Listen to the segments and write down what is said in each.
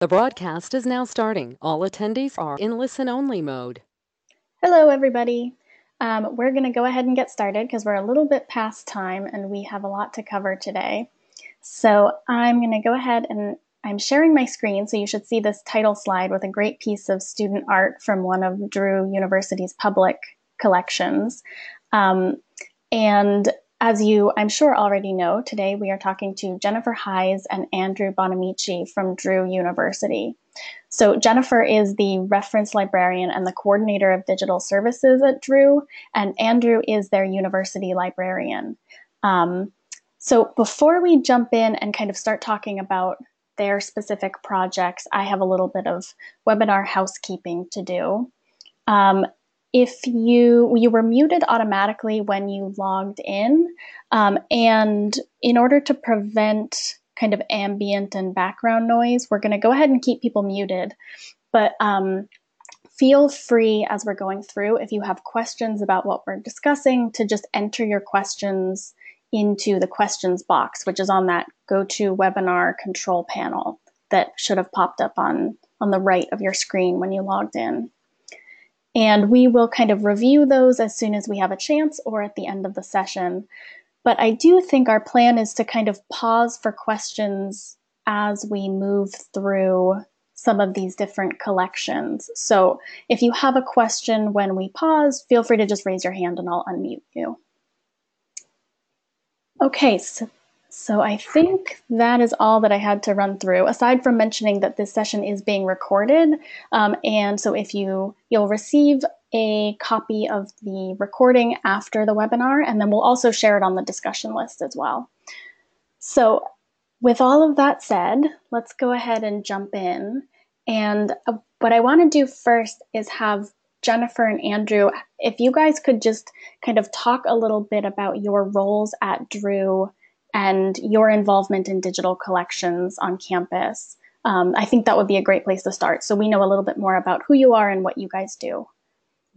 The broadcast is now starting. All attendees are in listen-only mode. Hello, everybody. Um, we're going to go ahead and get started because we're a little bit past time and we have a lot to cover today. So I'm going to go ahead and I'm sharing my screen, so you should see this title slide with a great piece of student art from one of Drew University's public collections. Um, and as you, I'm sure, already know, today we are talking to Jennifer Heise and Andrew Bonamici from Drew University. So, Jennifer is the reference librarian and the coordinator of digital services at Drew, and Andrew is their university librarian. Um, so, before we jump in and kind of start talking about their specific projects, I have a little bit of webinar housekeeping to do. Um, if you you were muted automatically when you logged in, um, and in order to prevent kind of ambient and background noise, we're going to go ahead and keep people muted. But um, feel free as we're going through, if you have questions about what we're discussing, to just enter your questions into the questions box, which is on that GoToWebinar control panel that should have popped up on, on the right of your screen when you logged in. And we will kind of review those as soon as we have a chance or at the end of the session. But I do think our plan is to kind of pause for questions as we move through some of these different collections. So if you have a question when we pause, feel free to just raise your hand and I'll unmute you. Okay, so so I think that is all that I had to run through, aside from mentioning that this session is being recorded. Um, and so if you, you'll receive a copy of the recording after the webinar, and then we'll also share it on the discussion list as well. So with all of that said, let's go ahead and jump in. And uh, what I want to do first is have Jennifer and Andrew, if you guys could just kind of talk a little bit about your roles at Drew and your involvement in digital collections on campus. Um, I think that would be a great place to start. So we know a little bit more about who you are and what you guys do.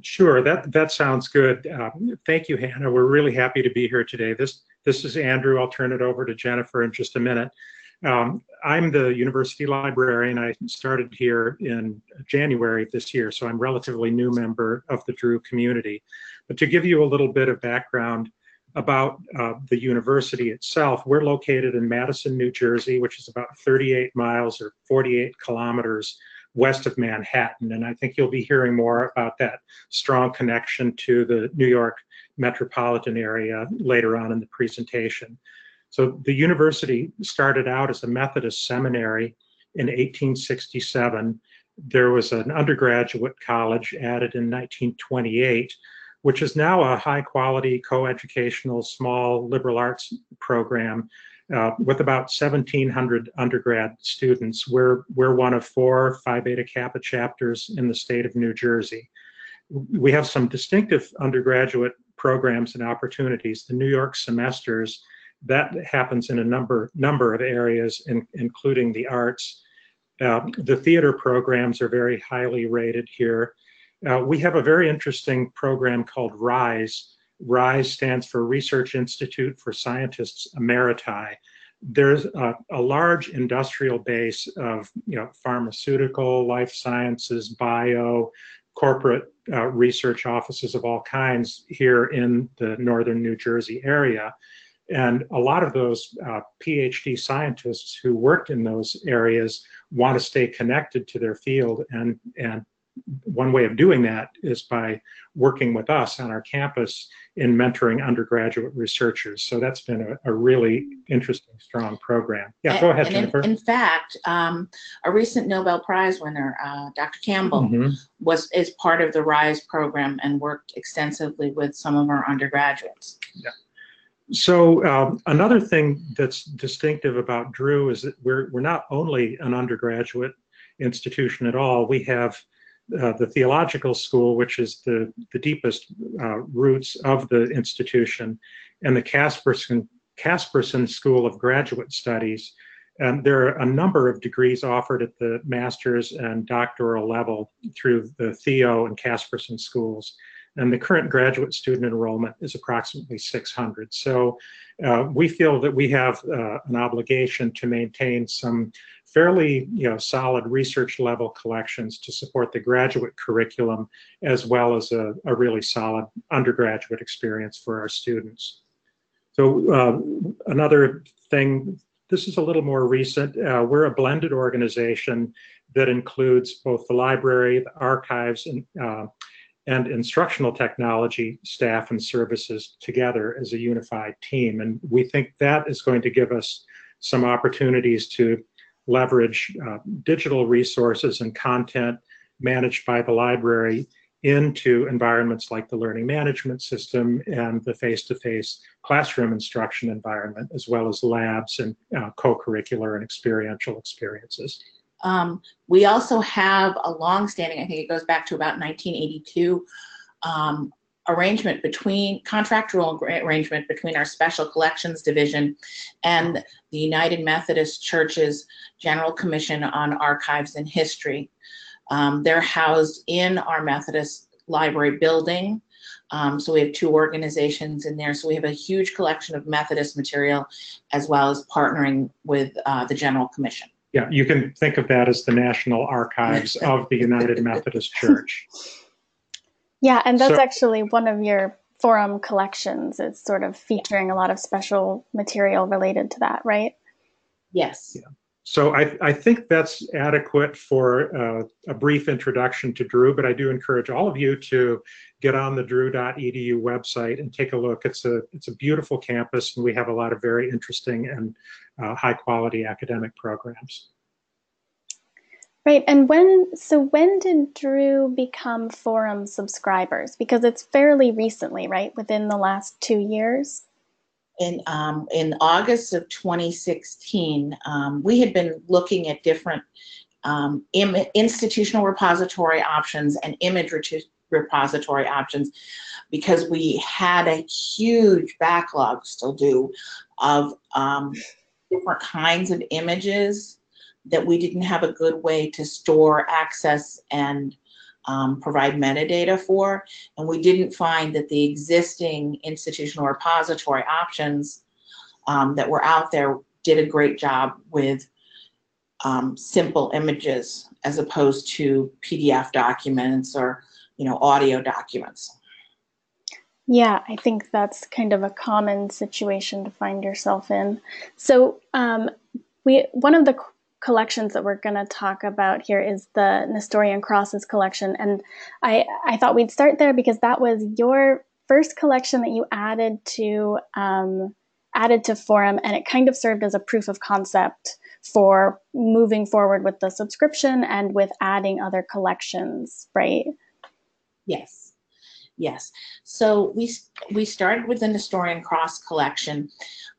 Sure, that that sounds good. Uh, thank you, Hannah. We're really happy to be here today. This this is Andrew. I'll turn it over to Jennifer in just a minute. Um, I'm the university librarian. I started here in January of this year, so I'm relatively new member of the Drew community. But to give you a little bit of background, about uh, the university itself. We're located in Madison, New Jersey, which is about 38 miles or 48 kilometers west of Manhattan. And I think you'll be hearing more about that strong connection to the New York metropolitan area later on in the presentation. So the university started out as a Methodist seminary in 1867. There was an undergraduate college added in 1928 which is now a high quality co-educational small liberal arts program uh, with about 1,700 undergrad students. We're, we're one of four Phi Beta Kappa chapters in the state of New Jersey. We have some distinctive undergraduate programs and opportunities. The New York semesters, that happens in a number, number of areas, in, including the arts. Uh, the theater programs are very highly rated here. Uh, we have a very interesting program called RISE. RISE stands for Research Institute for Scientists Emeriti. There's a, a large industrial base of you know, pharmaceutical, life sciences, bio, corporate uh, research offices of all kinds here in the northern New Jersey area. And a lot of those uh, PhD scientists who worked in those areas want to stay connected to their field and, and one way of doing that is by working with us on our campus in mentoring undergraduate researchers. So that's been a, a really interesting, strong program. Yeah, and, go ahead, Jennifer. In, in fact, um, a recent Nobel Prize winner, uh, Dr. Campbell, mm-hmm. was is part of the RISE program and worked extensively with some of our undergraduates. Yeah. So um, another thing that's distinctive about Drew is that we're we're not only an undergraduate institution at all. We have uh, the theological school, which is the, the deepest uh, roots of the institution, and the Caspersen, Caspersen School of Graduate Studies. And there are a number of degrees offered at the master's and doctoral level through the Theo and Caspersen schools. And the current graduate student enrollment is approximately 600. So uh, we feel that we have uh, an obligation to maintain some fairly you know, solid research level collections to support the graduate curriculum as well as a, a really solid undergraduate experience for our students. So uh, another thing, this is a little more recent. Uh, we're a blended organization that includes both the library, the archives, and, uh, and instructional technology staff and services together as a unified team. And we think that is going to give us some opportunities to leverage uh, digital resources and content managed by the library into environments like the learning management system and the face-to-face classroom instruction environment, as well as labs and uh, co-curricular and experiential experiences. Um, we also have a long-standing, I think it goes back to about 1982, um, arrangement between, contractual arrangement between our Special Collections Division and the United Methodist Church's General Commission on Archives and History. Um, they're housed in our Methodist Library building. Um, so we have two organizations in there. So we have a huge collection of Methodist material as well as partnering with uh, the General Commission. Yeah, you can think of that as the National Archives of the United Methodist Church. Yeah, and that's So- actually one of your forum collections. It's sort of featuring a lot of special material related to that, right? Yes. So I, I think that's adequate for uh, a brief introduction to Drew, but I do encourage all of you to get on the drew.edu website and take a look. It's a, it's a beautiful campus and we have a lot of very interesting and uh, high quality academic programs. Right. And when, so when did Drew become forum subscribers? Because it's fairly recently, right? Within the last two years? In um, in August of 2016, um, we had been looking at different um, institutional repository options and image ret- repository options because we had a huge backlog still do of um, different kinds of images that we didn't have a good way to store, access, and um, provide metadata for. And we didn't find that the existing institutional repository options um, that were out there did a great job with um, simple images as opposed to PDF documents or, you know, audio documents. Yeah, I think that's kind of a common situation to find yourself in. So, um, we one of the collections that we're going to talk about here is the Nestorian Crosses collection, and I I thought we'd start there because that was your first collection that you added to um, added to Forum, and it kind of served as a proof of concept for moving forward with the subscription and with adding other collections, right? Yes. Yes. So we we started with the Nestorian Cross collection.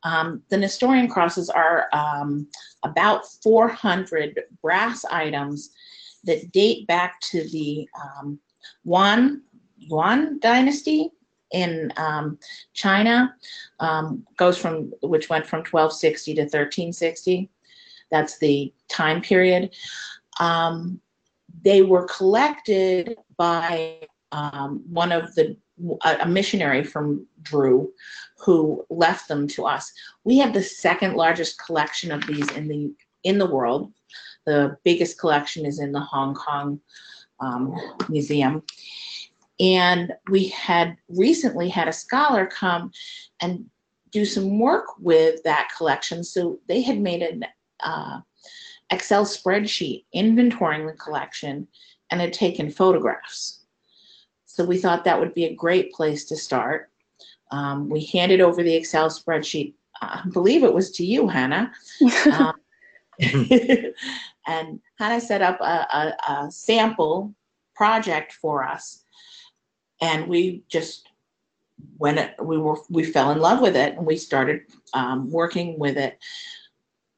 Um, the Nestorian crosses are um, about 400 brass items that date back to the um, Yuan Yuan dynasty in um, China. Um, goes from which went from 1260 to 1360. That's the time period. Um, they were collected by um, one of the a missionary from Drew who left them to us. We have the second largest collection of these in the in the world. The biggest collection is in the Hong Kong um, Museum. And we had recently had a scholar come and do some work with that collection. So they had made an uh, Excel spreadsheet inventorying the collection and had taken photographs. So we thought that would be a great place to start. Um, we handed over the Excel spreadsheet, I believe it was to you, Hannah. Um, and Hannah set up a, a, a, sample project for us. And we just when it, we were we fell in love with it and we started um, working with it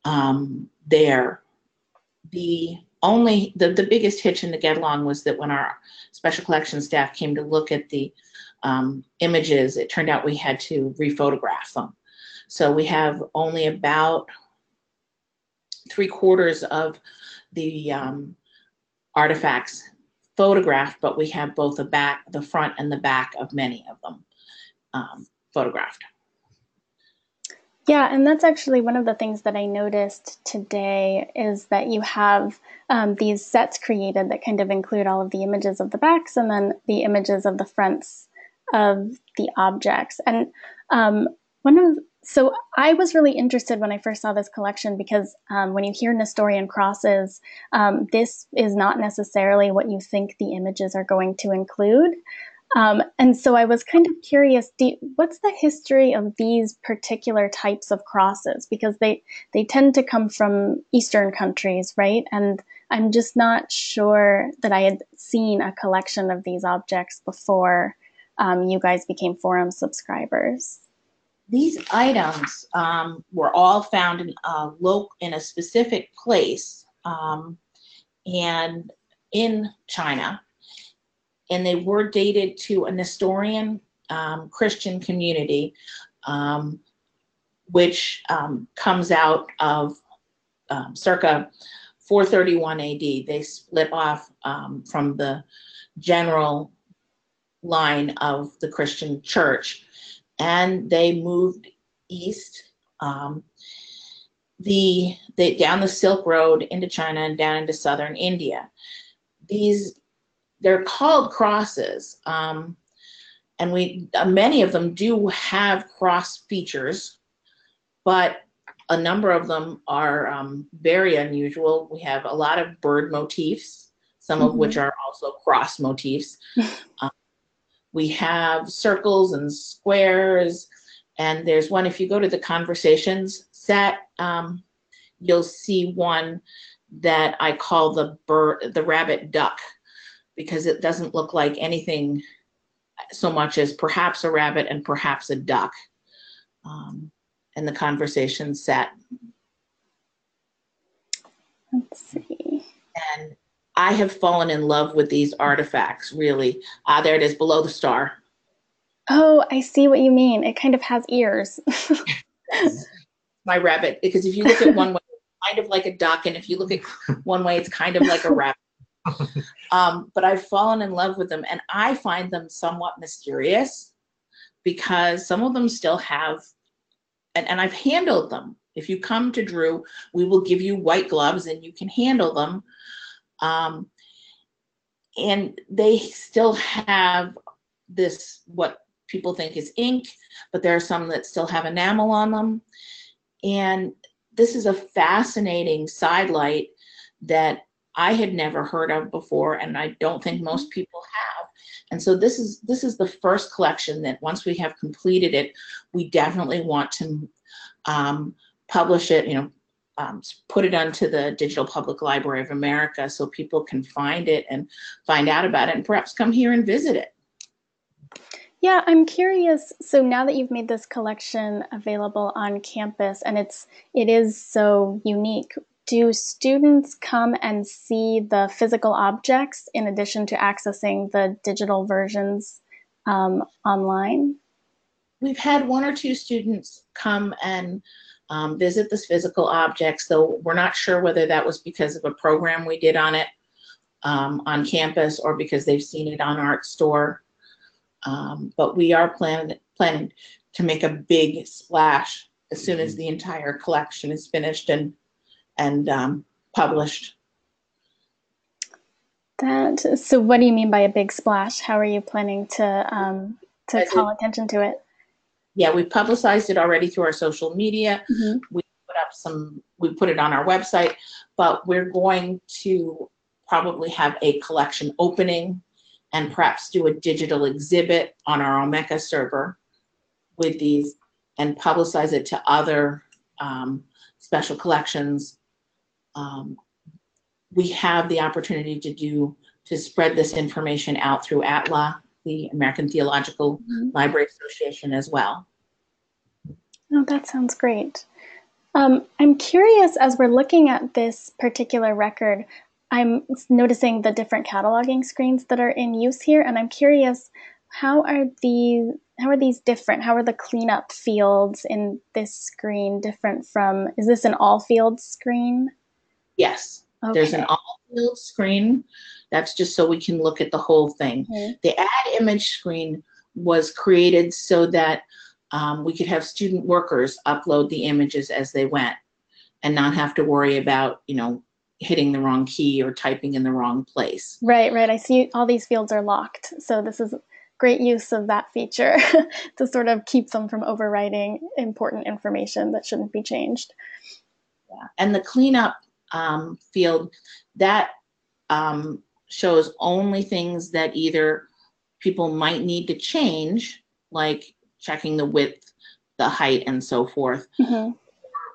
um, there. The only the, the biggest hitch in the get along was that when our special collection staff came to look at the um, images, it turned out we had to rephotograph them. So we have only about three quarters of the um, artifacts photographed, but we have both the back, the front, and the back of many of them um, photographed. Yeah, and that's actually one of the things that I noticed today is that you have um, these sets created that kind of include all of the images of the backs and then the images of the fronts of the objects. And um, one of so I was really interested when I first saw this collection because um, when you hear Nestorian crosses, um, this is not necessarily what you think the images are going to include. Um, and so I was kind of curious, you, what's the history of these particular types of crosses? Because they, they tend to come from Eastern countries, right? And I'm just not sure that I had seen a collection of these objects before um, you guys became forum subscribers these items um, were all found in a local in a specific place um, and in China, and they were dated to a Nestorian um, Christian community, um, which um, comes out of um, circa 431 AD. They split off from the general line of the Christian church and they moved east. Um, the, the down the Silk Road into China and down into southern India. These they're called crosses, um, and we uh, many of them do have cross features, but a number of them are um, very unusual. We have a lot of bird motifs, some mm-hmm. of which are also cross motifs. um, we have circles and squares, and there's one, if you go to the conversations set, um, you'll see one that I call the bird, the rabbit duck, because it doesn't look like anything so much as perhaps a rabbit and perhaps a duck um, in the conversation set. Let's see. And I have fallen in love with these artifacts, really. Ah, there it is, below the star. Oh, I see what you mean. It kind of has ears. My rabbit, because if you look at one way, it's kind of like a duck, and if you look at one way, it's kind of like a rabbit. Um, but I've fallen in love with them, and I find them somewhat mysterious because some of them still have, and, and I've handled them. If you come to Drew, we will give you white gloves and you can handle them. Um, and they still have this, what people think is ink, but there are some that still have enamel on them. And this is a fascinating sidelight that I had never heard of before, and I don't think most mm-hmm. people have. And so this is this is the first collection that once we have completed it, we definitely want to um, publish it. You know, um, put it onto the Digital Public Library of America so people can find it and find out about it and perhaps come here and visit it. Yeah, I'm curious. So now that you've made this collection available on campus and it's it is so unique, do students come and see the physical objects in addition to accessing the digital versions um, online? We've had one or two students come and um, visit the physical objects, though we're not sure whether that was because of a program we did on it um, on campus or because they've seen it on Artstor. Um, but we are planning planning to make a big splash as soon as the entire collection is finished and and um, published. That so. What do you mean by a big splash? How are you planning to um, to As call it, attention to it? yeah, we publicized it already through our social media. Mm-hmm. We put up some, we put it on our website, but we're going to probably have a collection opening and perhaps do a digital exhibit on our Omeka server with these and publicize it to other um, special collections. Um, we have the opportunity to do to spread this information out through ATLA the American Theological mm-hmm. Library Association as well. Oh, that sounds great. Um, I'm curious as we're looking at this particular record, I'm noticing the different cataloging screens that are in use here, and I'm curious how are these how are these different? How are the cleanup fields in this screen different from? Is this an all fields screen? Yes, okay. there's an all fields screen That's just so we can look at the whole thing. The add image screen was created so that um, we could have student workers upload the images as they went and not have to worry about, you know, hitting the wrong key or typing in the wrong place. Right, right. I see all these fields are locked. So this is great use of that feature to sort of keep them from overwriting important information that shouldn't be changed. Yeah. And the cleanup um, field, that um, shows only things that either people might need to change, like checking the width, the height, and so forth, Mhm.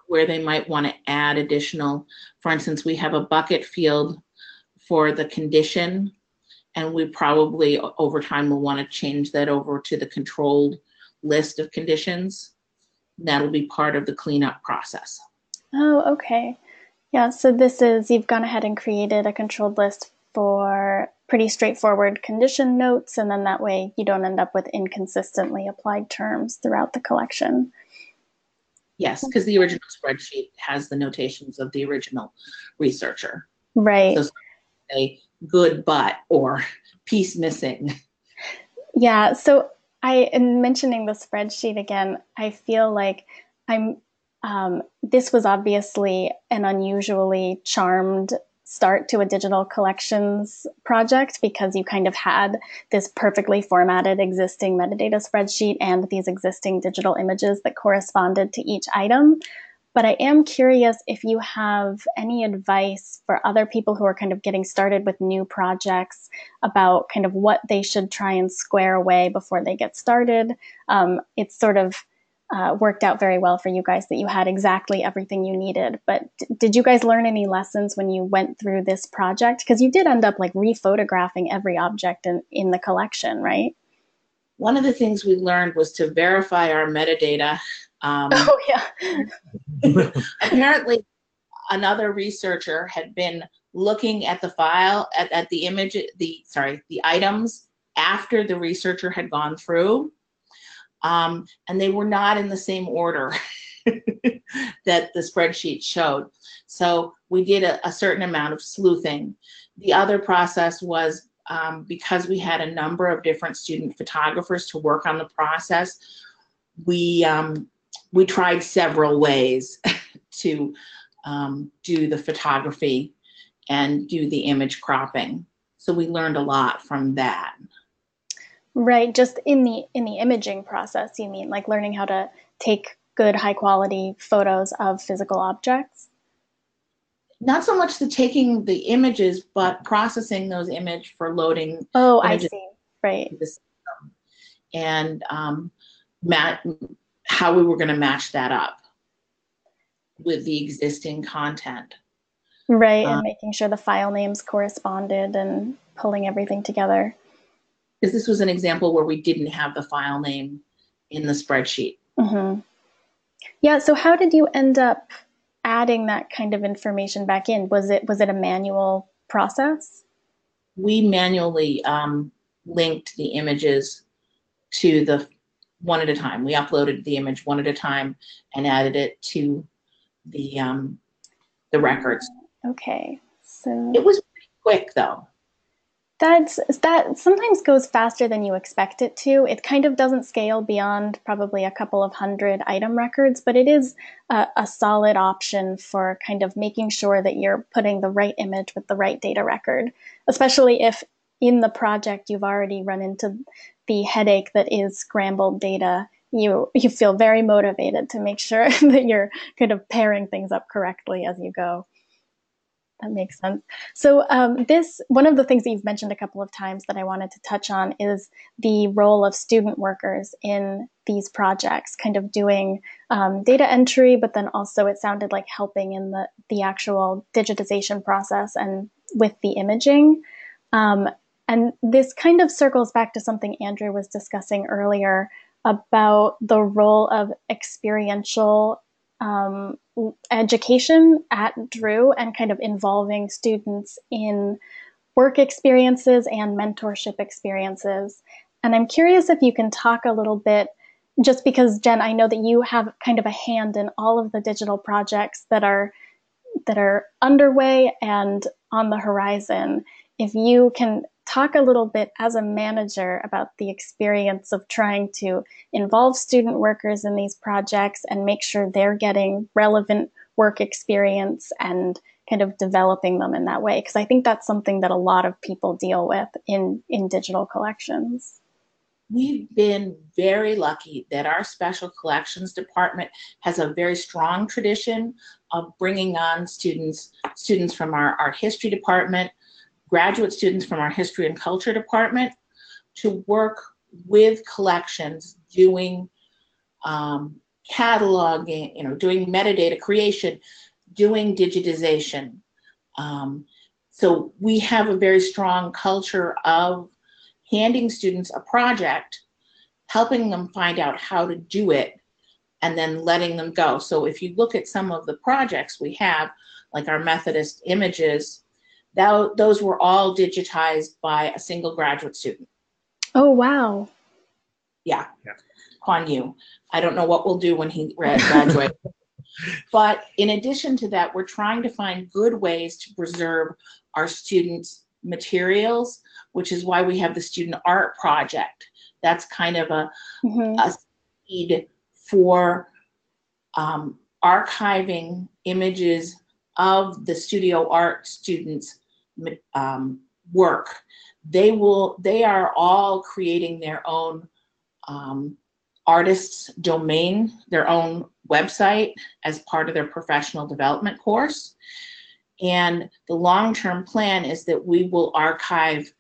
where they might want to add additional. For instance, we have a bucket field for the condition, and we probably over time will want to change that over to the controlled list of conditions. That'll be part of the cleanup process. Oh, okay. Yeah, so this is you've gone ahead and created a controlled list for pretty straightforward condition notes, and then that way you don't end up with inconsistently applied terms throughout the collection. Yes, because the original spreadsheet has the notations of the original researcher. Right. So a good but or piece missing. Yeah, so I, in mentioning the spreadsheet again, I feel like I'm, um, this was obviously an unusually charmed start to a digital collections project because you kind of had this perfectly formatted existing metadata spreadsheet and these existing digital images that corresponded to each item. But I am curious if you have any advice for other people who are kind of getting started with new projects about kind of what they should try and square away before they get started. Um, it's sort of uh, worked out very well for you guys that you had exactly everything you needed. But d- did you guys learn any lessons when you went through this project? Because you did end up like rephotographing every object in, in the collection, right? One of the things we learned was to verify our metadata. Um, Oh, yeah. apparently, another researcher had been looking at the file at, at the image, the sorry, the items after the researcher had gone through, um, and they were not in the same order that the spreadsheet showed. So we did a, a certain amount of sleuthing. The other process was um, because we had a number of different student photographers to work on the process. We um, we tried several ways to um, do the photography and do the image cropping. So we learned a lot from that. Right, just in the in the imaging process, you mean like learning how to take good high quality photos of physical objects? Not so much the taking the images, but processing those image for loading Oh, I see. Right. and um, ma- how we were going to match that up with the existing content. Right, and Uh, making sure the file names corresponded and pulling everything together. Because this was an example where we didn't have the file name in the spreadsheet. hmm Yeah, so how did you end up adding that kind of information back in? Was it was it a manual process? we manually um, linked the images to the one at a time. We uploaded the image one at a time and added it to the um, the records. Okay. So It was pretty quick though. That's that sometimes goes faster than you expect it to. It kind of doesn't scale beyond probably a couple of hundred item records, but it is a, a solid option for kind of making sure that you're putting the right image with the right data record, especially if in the project you've already run into the headache that is scrambled data. You you feel very motivated to make sure that you're kind of pairing things up correctly as you go. That makes sense. So um, this one of the things that you've mentioned a couple of times that I wanted to touch on is the role of student workers in these projects, kind of doing um, data entry, but then also it sounded like helping in the the actual digitization process and with the imaging. Um, and this kind of circles back to something Andrew was discussing earlier about the role of experiential um, education at Drew and kind of involving students in work experiences and mentorship experiences. And I'm curious if you can talk a little bit, just because Jen, I know that you have kind of a hand in all of the digital projects that are that are underway and on the horizon. If you can talk a little bit as a manager about the experience of trying to involve student workers in these projects and make sure they're getting relevant work experience and kind of developing them in that way. Because i think that's something that a lot of people deal with in in digital collections. We've been very lucky that our special collections department has a very strong tradition of bringing on students students from our art history department graduate students from our history and culture department to work with collections doing um, cataloging, you know, doing metadata creation, doing digitization. Um, so we have a very strong culture of handing students a project, helping them find out how to do it, and then letting them go. So if you look at some of the projects we have, like our Methodist images, that, those were all digitized by a single graduate student. Oh, wow. Yeah. yeah. Kuan Yu. I don't know what we'll do when he graduates. but in addition to that, we're trying to find good ways to preserve our students' materials, which is why we have the student art project. That's kind of a, mm-hmm. a seed for um, archiving images of the studio art students' um, work. They will. They are all creating their own um, artists domain their own website as part of their professional development course. And the long-term plan is that we will archive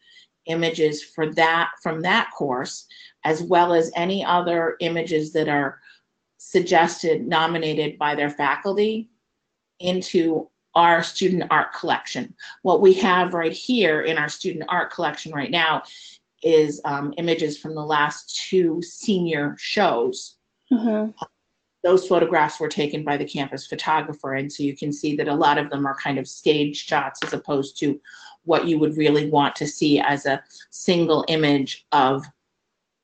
images for that from that course, as well as any other images that are suggested, nominated by their faculty into our student art collection. What we have right here in our student art collection right now is um, images from the last two senior shows. Mm-hmm. Those photographs were taken by the campus photographer, and so you can see that a lot of them are kind of stage shots as opposed to what you would really want to see as a single image of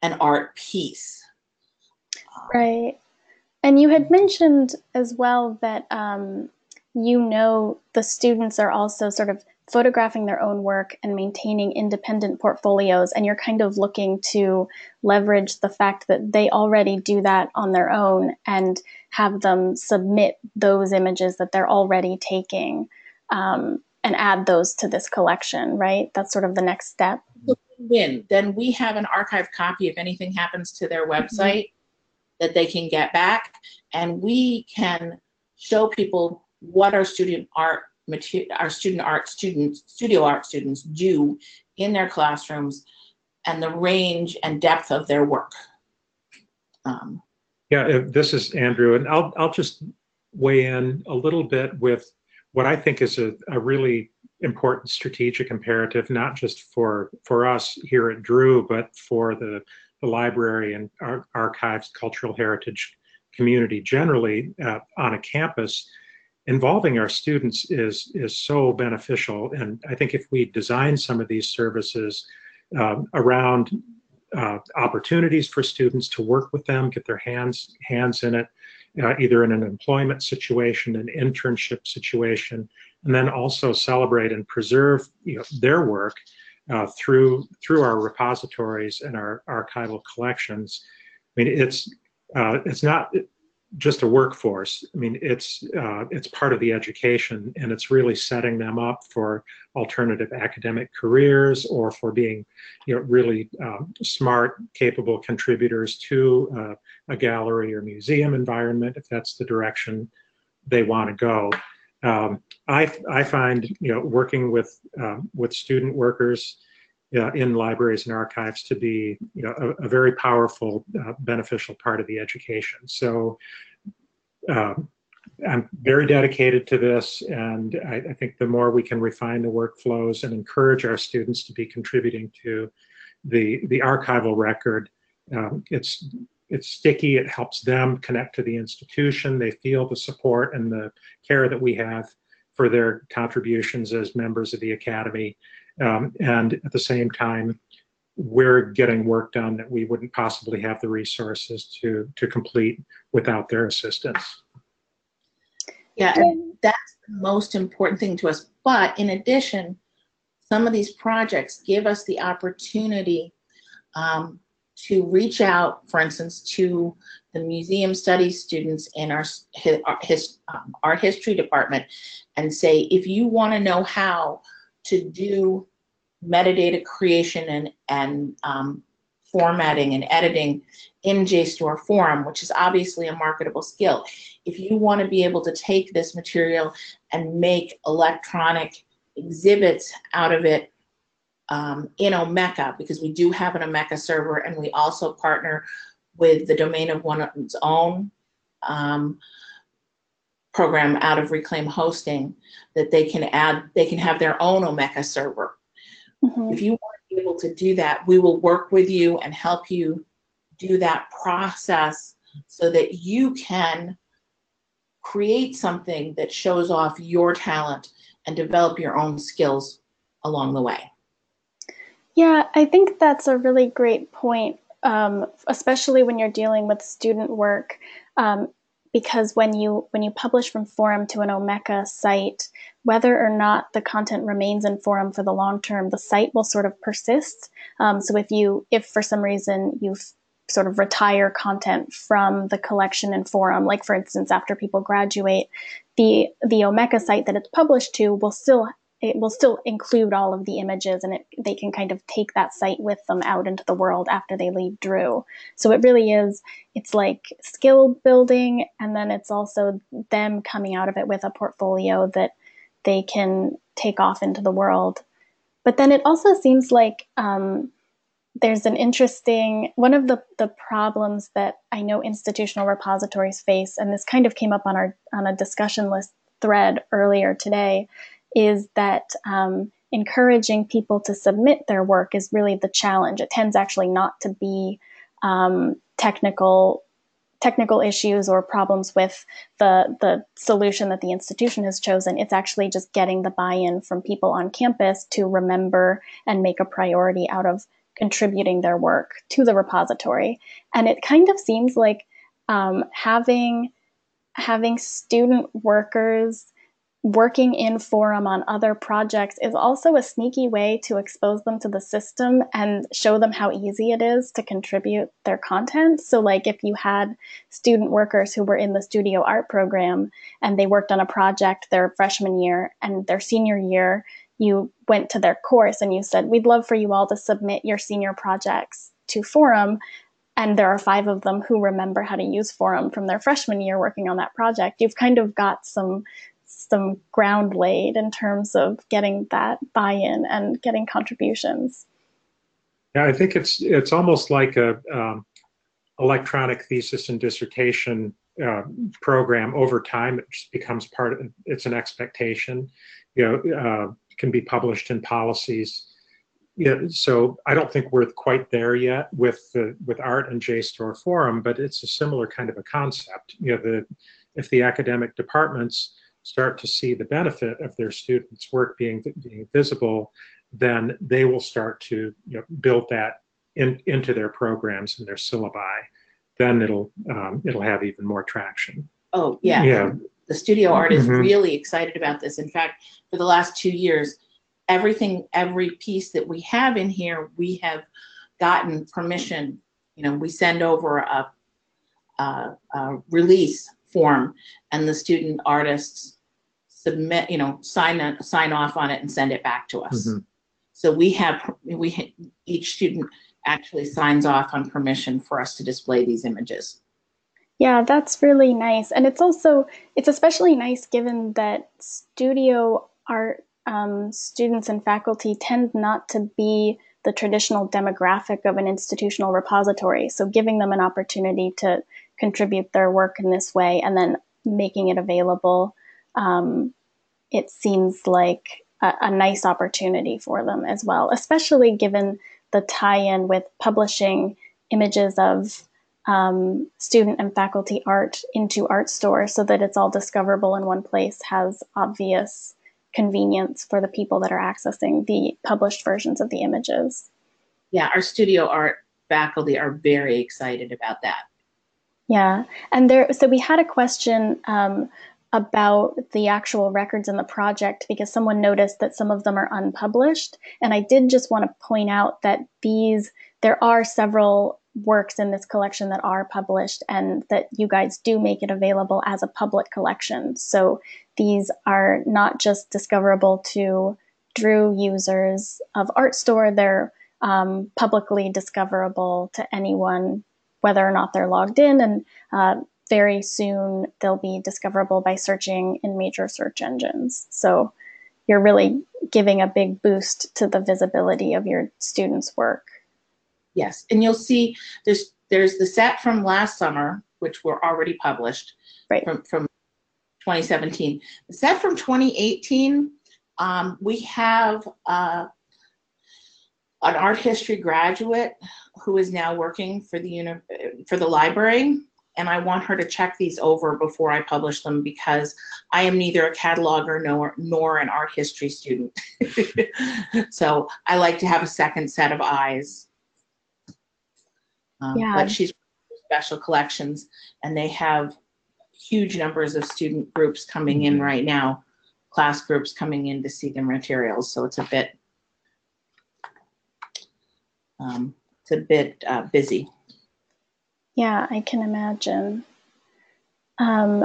an art piece. Right. And you had mentioned as well that um, you know the students are also sort of photographing their own work and maintaining independent portfolios and you're kind of looking to leverage the fact that they already do that on their own and have them submit those images that they're already taking um, and add those to this collection right that's sort of the next step win then we have an archived copy if anything happens to their mm-hmm. website mm-hmm. that they can get back and we can show people what our student art our student art students, studio art students do in their classrooms and the range and depth of their work. Um, yeah, this is Andrew, and I'll, I'll just weigh in a little bit with what I think is a, a really important strategic imperative, not just for, for us here at Drew, but for the, the library and archives, cultural heritage community generally uh, on a campus involving our students is is so beneficial. And I think if we design some of these services uh, around uh, opportunities for students to work with them, get their hands hands in it, uh, either in an employment situation, an internship situation, and then also celebrate and preserve you know, their work uh, through through our repositories and our archival collections. I mean, it's uh, it's not just a workforce. I mean, it's uh, it's part of the education, and it's really setting them up for alternative academic careers or for being, you know, really um, smart, capable contributors to uh, a gallery or museum environment if that's the direction they want to go. Um, I I find you know working with um, with student workers uh, in libraries and archives to be you know, a, a very powerful, uh, beneficial part of the education. So um, I'm very dedicated to this, and I, I, think the more we can refine the workflows and encourage our students to be contributing to the the archival record, um, it's it's sticky. It helps them connect to the institution. They feel the support and the care that we have for their contributions as members of the academy, um, and at the same time, we're getting work done that we wouldn't possibly have the resources to to complete without their assistance. Yeah, that's the most important thing to us. But in addition, some of these projects give us the opportunity um, to reach out, for instance, to the museum studies students in our our, his, um, art history department and say, if you want to know how to do metadata creation and, and um, formatting and editing in JSTOR Forum, which is obviously a marketable skill. If you want to be able to take this material and make electronic exhibits out of it um, in Omeka, because we do have an Omeka server and we also partner with the domain of one's own um, program out of Reclaim Hosting that they can add, they can have their own Omeka server. Mm-hmm. If you want to be able to do that, we will work with you and help you do that process so that you can create something that shows off your talent and develop your own skills along the way. Yeah, I think that's a really great point, um, especially when you're dealing with student work. Um, because when you when you publish from forum to an omeka site whether or not the content remains in forum for the long term the site will sort of persist. Um, so if you if for some reason you sort of retire content from the collection in forum like for instance after people graduate the the omeka site that it's published to will still it will still include all of the images and it, they can kind of take that site with them out into the world after they leave Drew. So it really is, it's like skill building and then it's also them coming out of it with a portfolio that they can take off into the world. But then it also seems like um, there's an interesting one of the, the problems that I know institutional repositories face, and this kind of came up on our on a discussion list thread earlier today, is that um, encouraging people to submit their work is really the challenge. It tends actually not to be um, technical technical issues or problems with the the solution that the institution has chosen. It's actually just getting the buy-in from people on campus to remember and make a priority out of contributing their work to the repository. And it kind of seems like um, having having student workers working in forum on other projects is also a sneaky way to expose them to the system and show them how easy it is to contribute their content. So like if you had student workers who were in the studio art program and they worked on a project their freshman year and their senior year you went to their course and you said we'd love for you all to submit your senior projects to forum. And there are five of them who remember how to use forum from their freshman year working on that project. You've kind of got some some ground laid in terms of getting that buy-in and getting contributions. Yeah, I think it's it's almost like a um, electronic thesis and dissertation uh, program. Over time, it just becomes part of it's an expectation. You know, uh, can be published in policies. Yeah, so I don't think we're quite there yet with the with art and JSTOR Forum, but it's a similar kind of a concept. You know, the if the academic departments start to see the benefit of their students' work being, being visible, then they will start to you know, build that in, into their programs and their syllabi. Then it'll um, it'll have even more traction. Oh yeah, yeah. The studio art is mm-hmm. really excited about this. In fact, for the last two years, everything, every piece that we have in here, we have gotten permission. You know, we send over a, a, a release form, and the student artists submit, you know, sign that, sign off on it and send it back to us. Mm-hmm. So we have we each student actually signs off on permission for us to display these images. Yeah, that's really nice, and it's also it's especially nice given that studio art um, students and faculty tend not to be the traditional demographic of an institutional repository. So giving them an opportunity to contribute their work in this way and then making it available um, it seems like a, a nice opportunity for them as well, especially given the tie-in with publishing images of um, student and faculty art into Artstor so that it's all discoverable in one place has obvious convenience for the people that are accessing the published versions of the images. Yeah, our studio art faculty are very excited about that. Yeah, and there. So we had a question um, about the actual records in the project because someone noticed that some of them are unpublished. And I did just want to point out that these, there are several works in this collection that are published and that you guys do make it available as a public collection. So these are not just discoverable to Drew users of Artstor, they're um, publicly discoverable to anyone, whether or not they're logged in. And uh, very soon they'll be discoverable by searching in major search engines. So you're really giving a big boost to the visibility of your students' work. Yes, and you'll see there's there's the set from last summer, which were already published right. from, from 2017. The set from 2018, um, we have uh, an art history graduate who is now working for the uni- for the library and I want her to check these over before I publish them because I am neither a cataloger nor, nor an art history student. so I like to have a second set of eyes. Um, Yeah. But she's special collections and they have huge numbers of student groups coming in right now, class groups coming in to see the materials. So it's a bit, um, it's a bit uh, busy. Yeah, I can imagine. Um,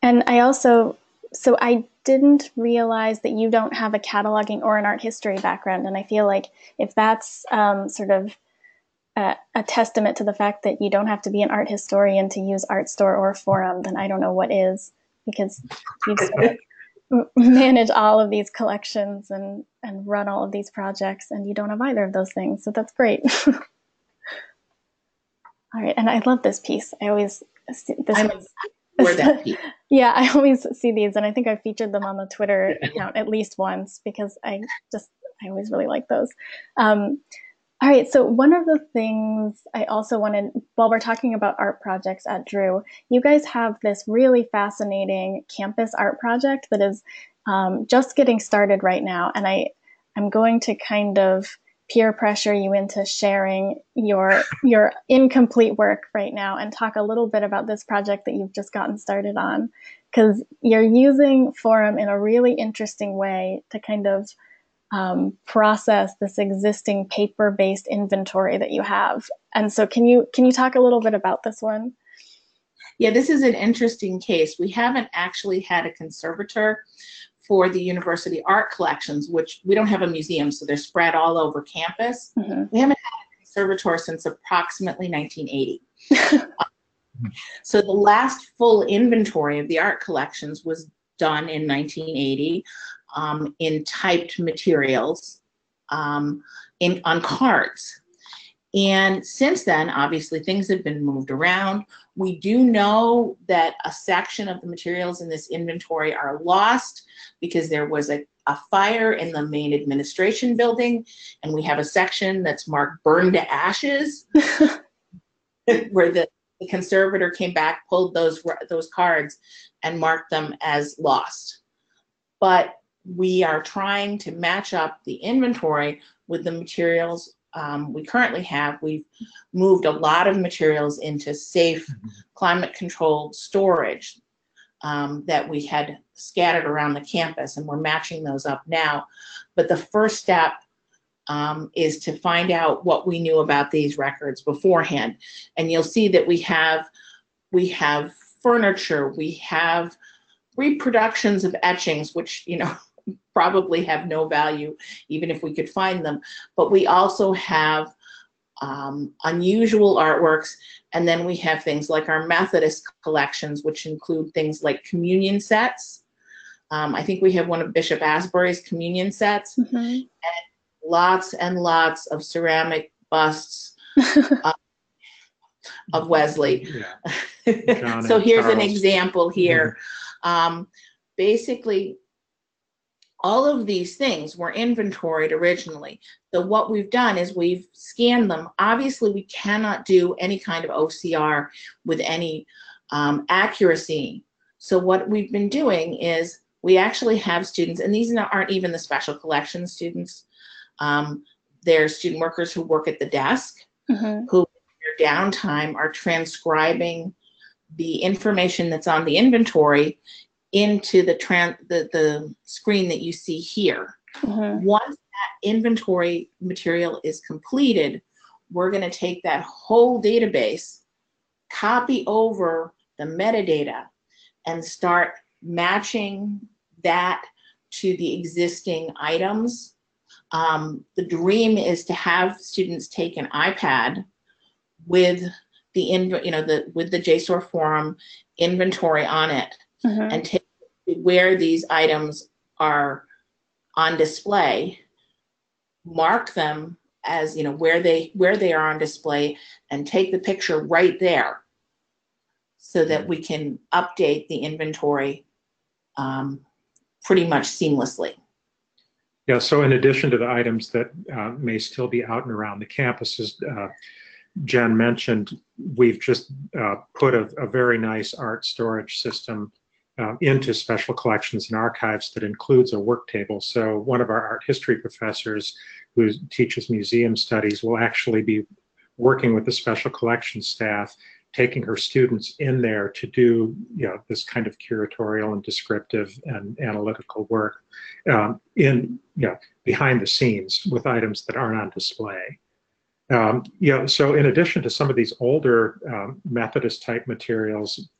and I also, so I didn't realize that you don't have a cataloging or an art history background. And I feel like if that's um, sort of a, a testament to the fact that you don't have to be an art historian to use Artstor or Forum, then I don't know what is, because you sort of manage all of these collections and, and run all of these projects, and you don't have either of those things. So that's great. All right, and I love this piece. I always see this. I'm that piece. yeah, I always see these, and I think I've featured them on the Twitter account at least once because I just I always really like those. Um, all right, so one of the things I also wanted while we're talking about art projects at Drew, you guys have this really fascinating campus art project that is um, just getting started right now, and I I'm going to kind of peer pressure you into sharing your your incomplete work right now and talk a little bit about this project that you've just gotten started on. Because you're using forum in a really interesting way to kind of um, process this existing paper-based inventory that you have. And so can you can you talk a little bit about this one? Yeah, this is an interesting case. We haven't actually had a conservator for the university art collections, which we don't have a museum, so they're spread all over campus. Mhm. We haven't had a conservator since approximately 1980. so the last full inventory of the art collections was done in 1980 um, in typed materials um, in, on cards. And since then, obviously, things have been moved around. We do know that a section of the materials in this inventory are lost because there was a, a fire in the main administration building, and we have a section that's marked burned to ashes, where the, the conservator came back, pulled those those cards, and marked them as lost. But we are trying to match up the inventory with the materials um, we currently have. We've moved a lot of materials into safe, climate controlled storage um, that we had scattered around the campus, and we're matching those up now. But the first step um, is to find out what we knew about these records beforehand. And you'll see that we have we have furniture, we have reproductions of etchings, which you know probably have no value even if we could find them. But we also have um, unusual artworks, and then we have things like our Methodist collections, which include things like communion sets. Um, I think we have one of Bishop Asbury's communion sets, Mhm. lots and lots of ceramic busts of Wesley. Yeah. So and here's an example here. Um, basically, all of these things were inventoried originally. So what we've done is we've scanned them. Obviously, we cannot do any kind of OCR with any um, accuracy. So what we've been doing is we actually have students, and these aren't even the special collection students. Um, they're student workers who work at the desk Mhm. who in their downtime are transcribing the information that's on the inventory into the, tran- the, the screen that you see here. Mm-hmm. Once that inventory material is completed, we're going to take that whole database, copy over the metadata, and start matching that to the existing items. Um, the dream is to have students take an iPad with the inv- you know the with the JSTOR forum inventory on it Mm-hmm. and take where these items are on display, mark them as you know where they where they are on display, and take the picture right there, so that we can update the inventory um, pretty much seamlessly. Yeah, so in addition to the items that uh, may still be out and around the campuses, uh, Jen mentioned, we've just uh, put a, a very nice art storage system uh, into special collections and archives that includes a work table. So one of our art history professors who teaches museum studies will actually be working with the special collections staff, taking her students in there to do you know, this kind of curatorial and descriptive and analytical work um, in you know, behind the scenes with items that aren't on display. Um, you know, so in addition to some of these older um, Methodist type materials,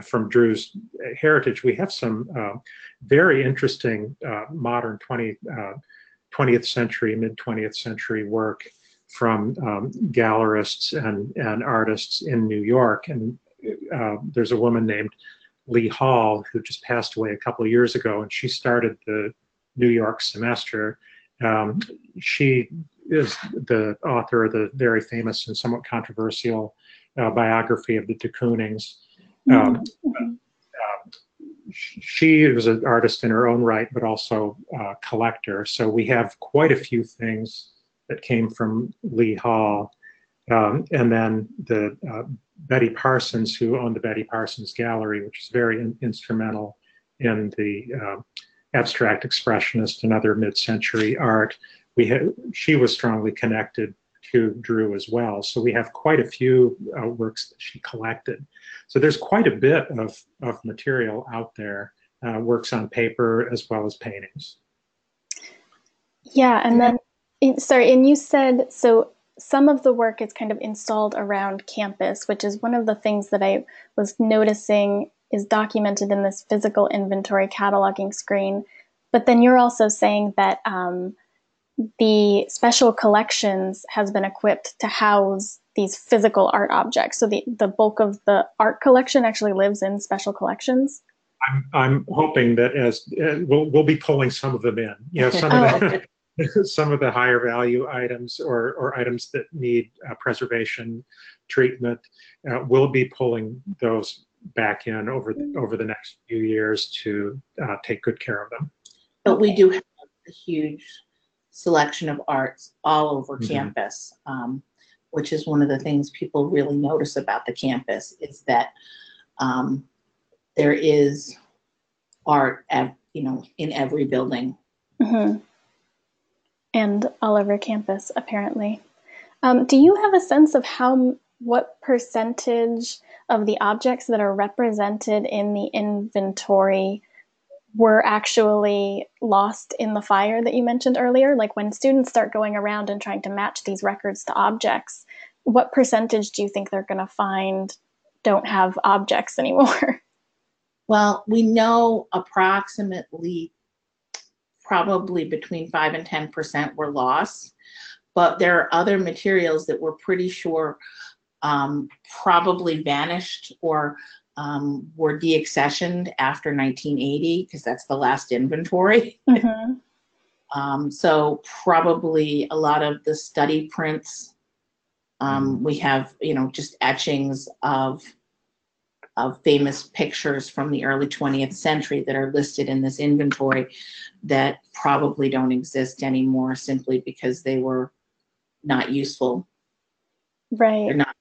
from Drew's heritage, we have some uh, very interesting uh, modern 20, uh, 20th century, mid 20th century work from um, gallerists and, and artists in New York. And uh, there's a woman named Lee Hall who just passed away a couple of years ago, and she started the New York semester. Um, she is the author of the very famous and somewhat controversial uh, biography of the de Koonings. Um, Mhm. she was an artist in her own right, but also a collector. So we have quite a few things that came from Lee Hall. Um, and then the uh, Betty Parsons, who owned the Betty Parsons Gallery, which is very in- instrumental in the uh, abstract expressionist and other mid-century art. We had, she was strongly connected to Drew as well. So we have quite a few uh, works that she collected. So there's quite a bit of, of material out there, uh, works on paper as well as paintings. Yeah, and then sorry, and you said so some of the work is kind of installed around campus, which is one of the things that I was noticing is documented in this physical inventory cataloging screen. But then you're also saying that um, the special collections has been equipped to house these physical art objects. So the, the bulk of the art collection actually lives in special collections. I'm, I'm hoping that as uh, we'll, we'll be pulling some of them in. You know, some of the some of the higher value items or, or items that need uh, preservation treatment, uh, we'll be pulling those back in over the, over the next few years to uh, take good care of them. But we do have a huge selection of arts all over Mhm. campus, um, which is one of the things people really notice about the campus is that um, there is art at you know in every building. hmm And all over campus, apparently. Um, do you have a sense of how what percentage of the objects that are represented in the inventory were actually lost in the fire that you mentioned earlier? Like when students start going around and trying to match these records to objects, what percentage do you think they're going to find don't have objects anymore? Well, we know approximately probably between five and ten percent were lost, but there are other materials that we're pretty sure um, probably vanished or um, were deaccessioned after 1980 because that's the last inventory. Mhm. Um, so probably a lot of the study prints. Um, we have, you know, just etchings of of famous pictures from the early 20th century that are listed in this inventory that probably don't exist anymore simply because they were not useful Right. They're not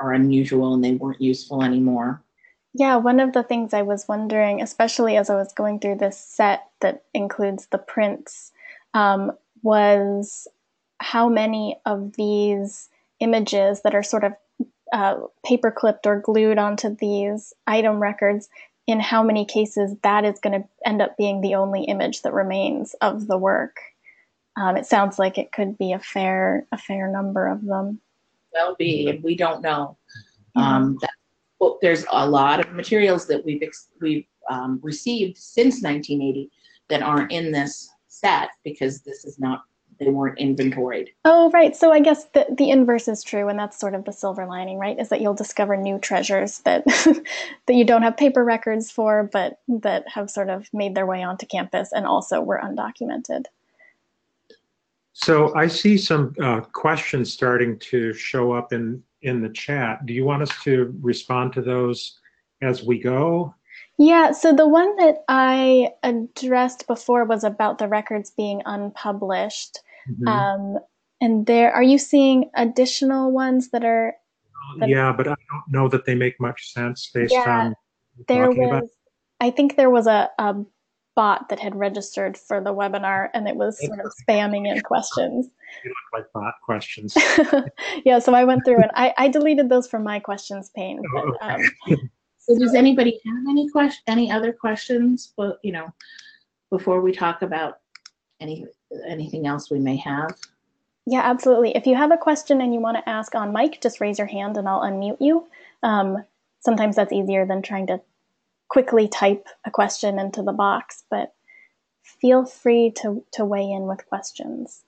or unusual and they weren't useful anymore. Yeah, one of the things I was wondering, especially as I was going through this set that includes the prints, um, was how many of these images that are sort of uh, paper clipped or glued onto these item records in how many cases that is going to end up being the only image that remains of the work. Um, it sounds like it could be a fair a fair number of them. Well, be and we don't know. Um, that, well, there's a lot of materials that we've ex- we've um, received since 1980 that aren't in this set because this is not they weren't inventoried. Oh, right. So I guess the, the inverse is true, and that's sort of the silver lining, right? Is that you'll discover new treasures that that you don't have paper records for, but that have sort of made their way onto campus and also were undocumented. So I see some uh, questions starting to show up in in the chat. Do you want us to respond to those as we go? Yeah, so the one that I addressed before was about the records being unpublished. Mhm. Um, and there, are you seeing additional ones that are? but- yeah, but I don't know that they make much sense based Yeah, on There was, about. I think there was a, a bot that had registered for the webinar, and it was sort of spamming in questions. They look like bot questions. yeah, so I went through and I, I deleted those from my questions pane. Oh, But, um, So does anybody have any question, any other questions? But you know, before we talk about any anything else we may have. Yeah, absolutely. If you have a question and you want to ask on mic, just raise your hand and I'll unmute you. Um, sometimes that's easier than trying to quickly type a question into the box, but feel free to, to weigh in with questions.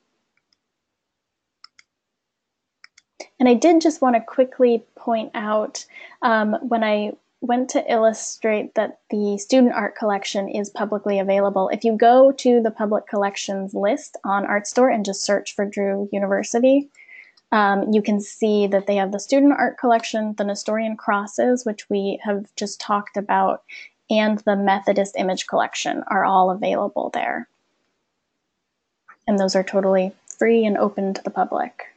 And I did just want to quickly point out um, when I went to illustrate that the student art collection is publicly available. If you go to the public collections list on Artstor and just search for Drew University, um, you can see that they have the student art collection, the Nestorian crosses, which we have just talked about, and the Methodist image collection are all available there. And those are totally free and open to the public.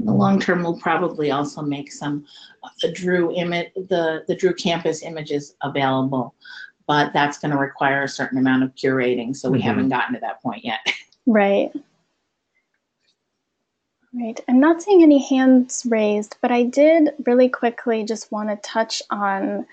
In the long term, we'll probably also make some of the Drew image, the the Drew campus images available, but that's going to require a certain amount of curating. So we Mhm. haven't gotten to that point yet. Right. Right. I'm not seeing any hands raised, but I did really quickly just want to touch on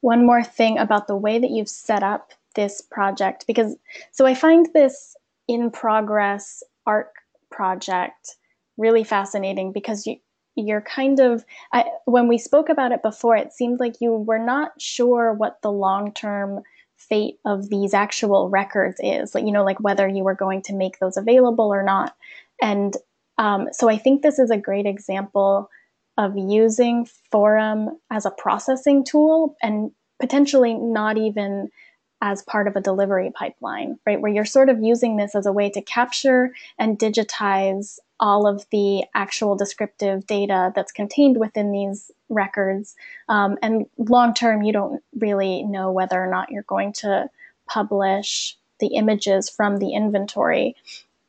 one more thing about the way that you've set up this project because so I find this in progress art project really fascinating because you you're kind of I, when we spoke about it before it seemed like you were not sure what the long-term fate of these actual records is like you know like whether you were going to make those available or not. And um, so i think this is a great example of using forum as a processing tool and potentially not even as part of a delivery pipeline right? Where you're sort of using this as a way to capture and digitize all of the actual descriptive data that's contained within these records um, and long term, you don't really know whether or not you're going to publish the images from the inventory.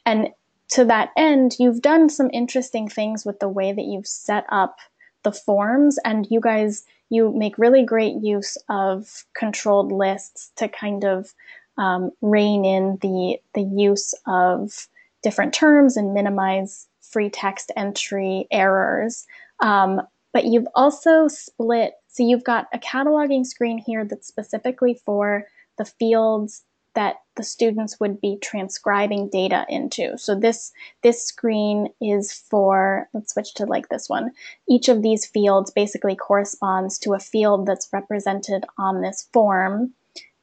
And to that end, you've done some interesting things with the way that you've set up the forms, and you guys you make really great use of controlled lists to kind of um, rein in the the use of different terms and minimize free text entry errors. Um, but you've also split, so you've got a cataloging screen here that's specifically for the fields that the students would be transcribing data into. So this this screen is for, let's switch to like this one. Each of these fields basically corresponds to a field that's represented on this form.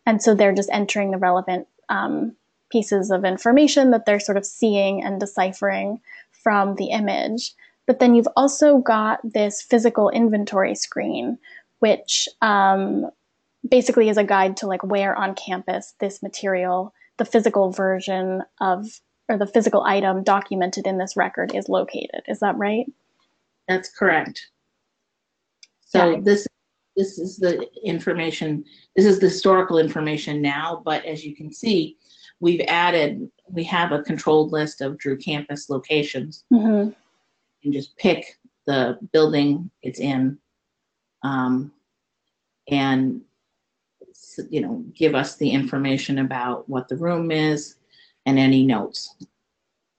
And so they're just entering the relevant um, pieces of information that they're sort of seeing and deciphering from the image. But then you've also got this physical inventory screen, which um, basically is a guide to like where on campus this material, the physical version of or the physical item documented in this record is located. Is that right? That's correct. So Yeah. this this is the information. This is the historical information now, but as you can see, we've added. We have a controlled list of Drew campus locations. Mm-hmm. and just pick the building it's in um, and you know give us the information about what the room is and any notes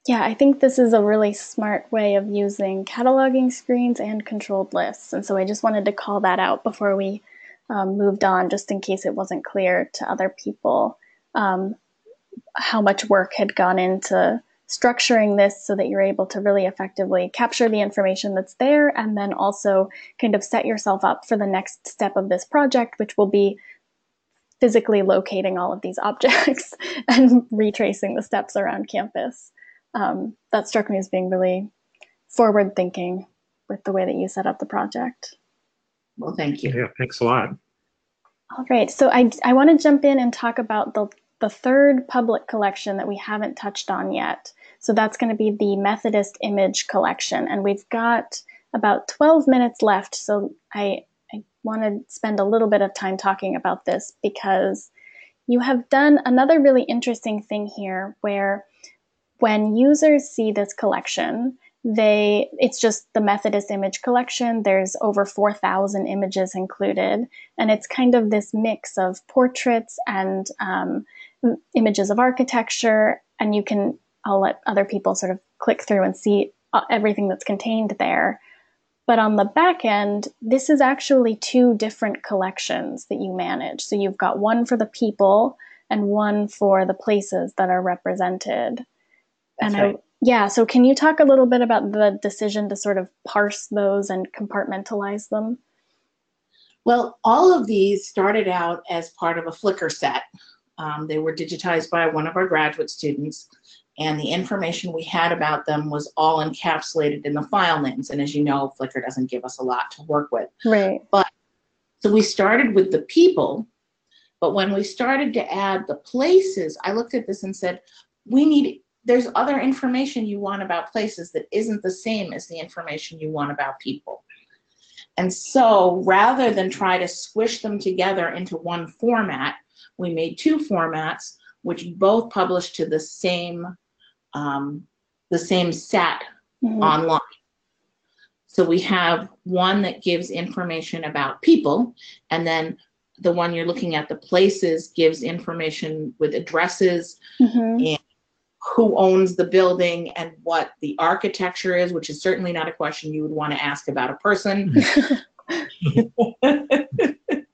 Yeah, I think this is a really smart way of using cataloging screens and controlled lists. And so I just wanted to call that out before we um, moved on just in case it wasn't clear to other people um, how much work had gone into structuring this so that you're able to really effectively capture the information that's there and then also kind of set yourself up for the next step of this project, which will be physically locating all of these objects and retracing the steps around campus. Um, that struck me as being really forward thinking with the way that you set up the project. Well, thank you. Yeah, thanks a lot. All right, so I, I want to jump in and talk about the, the third public collection that we haven't touched on yet. So that's going to be the Methodist Image Collection. And we've got about 12 minutes left. So I, I want to spend a little bit of time talking about this because you have done another really interesting thing here where when users see this collection, they it's just the Methodist image collection. There's over 4,000 images included, and it's kind of this mix of portraits and um, images of architecture. And you can I'll let other people sort of click through and see uh, everything that's contained there. But on the back end, this is actually two different collections that you manage. So you've got one for the people and one for the places that are represented. That's and right. I, yeah, so can you talk a little bit about the decision to sort of parse those and compartmentalize them? Well, all of these started out as part of a Flickr set. Um, they were digitized by one of our graduate students, and the information we had about them was all encapsulated in the file names. And as you know, Flickr doesn't give us a lot to work with. Right. But so we started with the people, but when we started to add the places, I looked at this and said, we need, there's other information you want about places that isn't the same as the information you want about people. And so rather than try to squish them together into one format, we made two formats, which both published to the same, um, the same set Mhm. online. So we have one that gives information about people, and then the one you're looking at, the places, gives information with addresses, Mhm. who owns the building, and what the architecture is, which is certainly not a question you would want to ask about a person.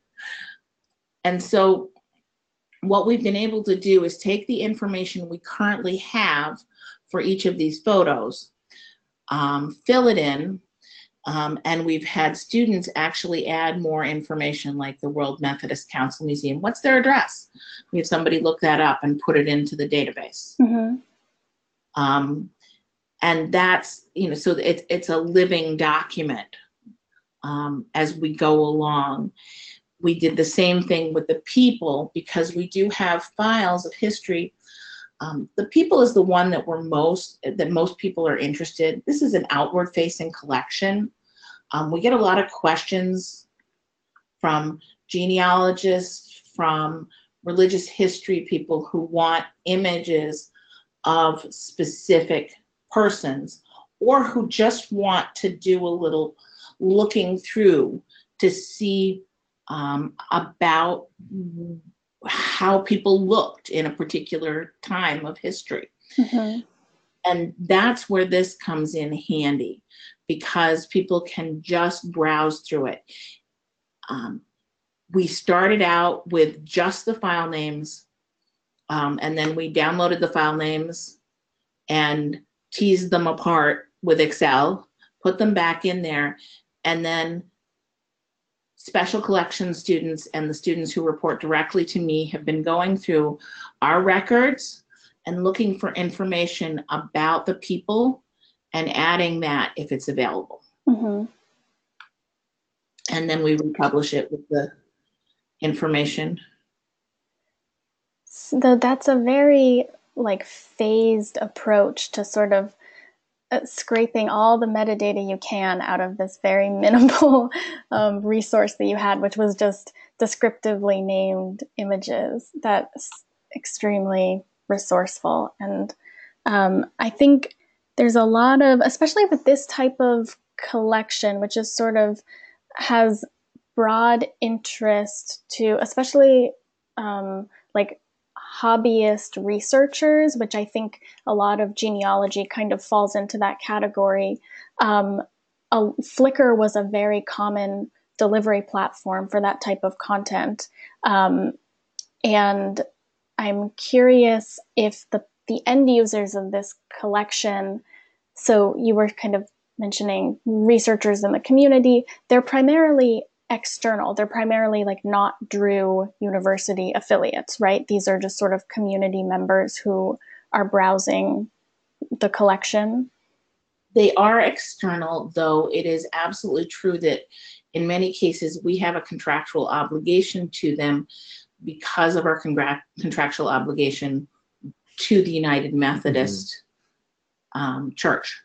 and so what we've been able to do is take the information we currently have for each of these photos, um, fill it in, um, and we've had students actually add more information like the World Methodist Council Museum. What's their address? We have somebody look that up and put it into the database. Mhm. Um, and that's, you know, so it's, it's a living document um, as we go along. We did the same thing with the people because we do have files of history. Um, the people is the one that we're most, that most people are interested. This is an outward facing collection. Um, we get a lot of questions from genealogists, from religious history people who want images of specific persons or who just want to do a little looking through to see um, about how people looked in a particular time of history. Mhm. And that's where this comes in handy because people can just browse through it. Um, we started out with just the file names, um, and then we downloaded the file names and teased them apart with Excel, put them back in there, and then special collections students and the students who report directly to me have been going through our records and looking for information about the people and adding that if it's available. Mhm. And then we republish it with the information. So that's a very like phased approach to sort of scraping all the metadata you can out of this very minimal um, resource that you had, which was just descriptively named images. That's extremely resourceful. And um, I think there's a lot of, especially with this type of collection, which is sort of has broad interest to, especially um, like hobbyist researchers, which I think a lot of genealogy kind of falls into that category. Um, a, Flickr was a very common delivery platform for that type of content. Um, and I'm curious if the, the end users of this collection, so you were kind of mentioning researchers in the community, they're primarily external. They're primarily like not Drew University affiliates, right? These are just sort of community members who are browsing the collection. They are external, though it is absolutely true that in many cases we have a contractual obligation to them because of our congrat- contractual obligation to the United Methodist um, Church.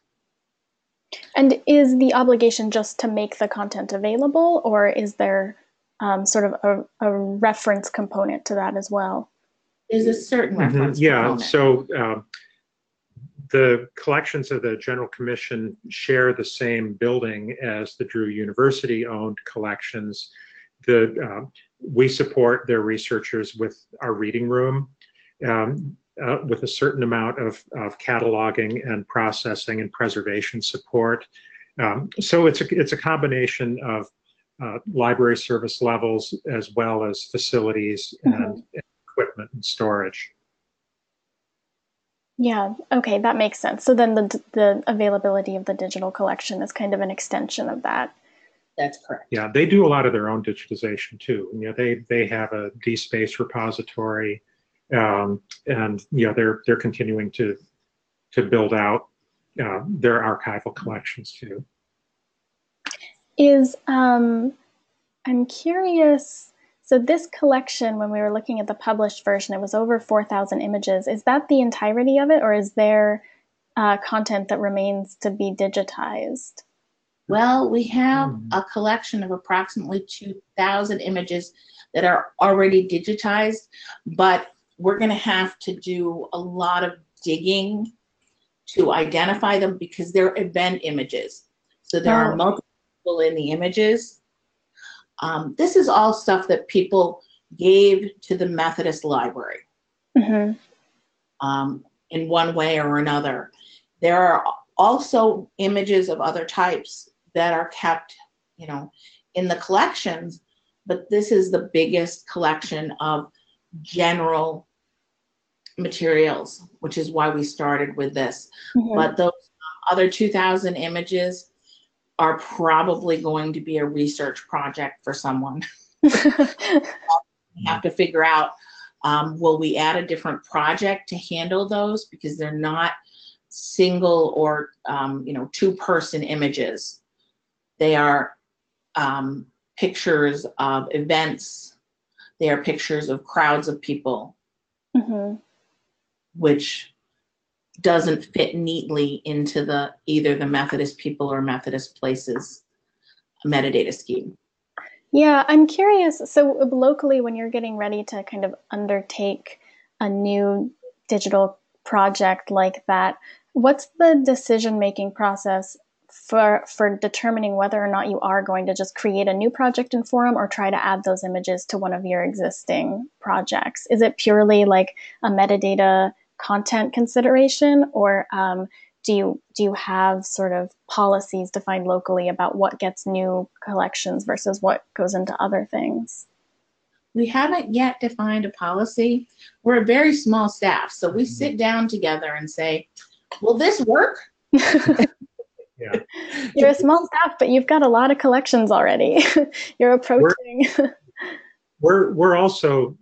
And is the obligation just to make the content available, or is there um, sort of a, a reference component to that as well? There's a certain Mhm, reference. Yeah, component. so um, the collections of the General Commission share the same building as the Drew University owned collections. The, um, we support their researchers with our reading room. um, uh, with a certain amount of, of cataloging and processing and preservation support. Um, so it's a, it's a combination of uh, library service levels as well as facilities and, and equipment and storage. Yeah, okay, that makes sense. So then the, the availability of the digital collection is kind of an extension of that. That's correct. Yeah, they do a lot of their own digitization too. You know, they they have a DSpace repository, um, and you know they're they're continuing to to build out uh, their archival collections too. Is um, I'm curious. So this collection, when we were looking at the published version, it was over four thousand images. Is that the entirety of it, or is there uh, content that remains to be digitized? Well, we have Mhm. a collection of approximately 2,000 images that are already digitized, but we're going to have to do a lot of digging to identify them because they're event images. So there are Oh. multiple people in the images. Um, this is all stuff that people gave to the Methodist Library hmm um, in one way or another. There are also images of other types that are kept, you know, in the collections, but this is the biggest collection of general materials, which is why we started with this. hmm But those other 2,000 images are probably going to be a research project for someone. We have to figure out um, will we add a different project to handle those? Because they're not single or um, you know two person images. They are um, pictures of events. They are pictures of crowds of people. Hmm which doesn't fit neatly into the either the methodist people or methodist places metadata scheme Yeah, I'm curious. So, locally, when you're getting ready to kind of undertake a new digital project like that, what's the decision making process for for determining whether or not you are going to just create a new project in Forum or try to add those images to one of your existing projects? Is it purely like a metadata content consideration, or um, do you do you have sort of policies defined locally about what gets new collections versus what goes into other things? we haven't yet defined a policy we're a very small staff so we sit down together and say will this work Yeah. You're a small staff, but you've got a lot of collections already. You're approaching. We're we're also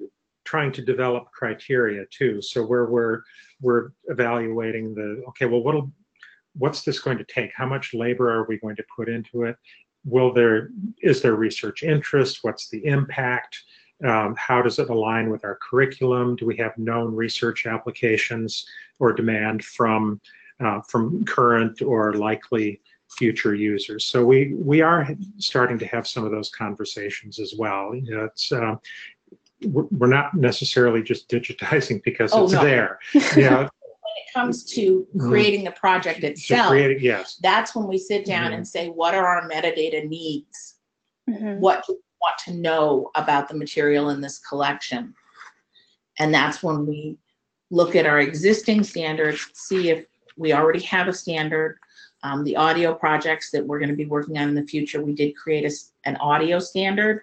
trying to develop criteria too. So where we're we're evaluating the okay, well, what'll what's this going to take? How much labor are we going to put into it? Will there is there research interest? What's the impact? Um, how does it align with our curriculum? Do we have known research applications or demand from uh, from current or likely future users? So we we are starting to have some of those conversations as well. You know, it's uh, we're we're not necessarily just digitizing because Oh, it's no. there. Yeah, when it comes to creating the project to itself create it, yes. that's when we sit down Mhm. and say what are our metadata needs Mhm. what do we want to know about the material in this collection and that's when we look at our existing standards see if we already have a standard um, the audio projects that we're going to be working on in the future, we did create a s an audio standard,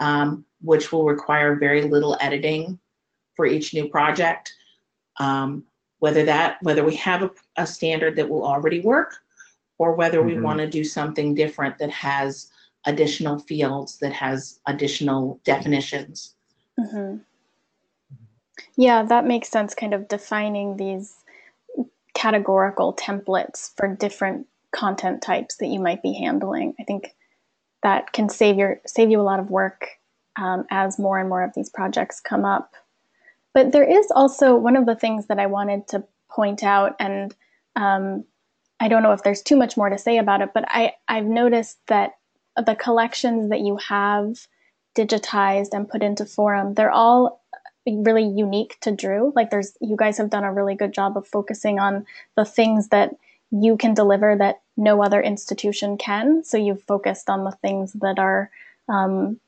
um, which will require very little editing for each new project. Um, whether that, whether we have a, a standard that will already work, or whether we Mhm. want to do something different that has additional fields, that has additional definitions. hmm Yeah, that makes sense. Kind of defining these categorical templates for different content types that you might be handling. I think that can save your save you a lot of work um, as more and more of these projects come up. But there is also one of the things that I wanted to point out, and um, I don't know if there's too much more to say about it, but I, I've noticed that the collections that you have digitized and put into Forum, they're all really unique to Drew. Like there's you guys have done a really good job of focusing on the things that you can deliver that no other institution can. So you've focused on the things that are um,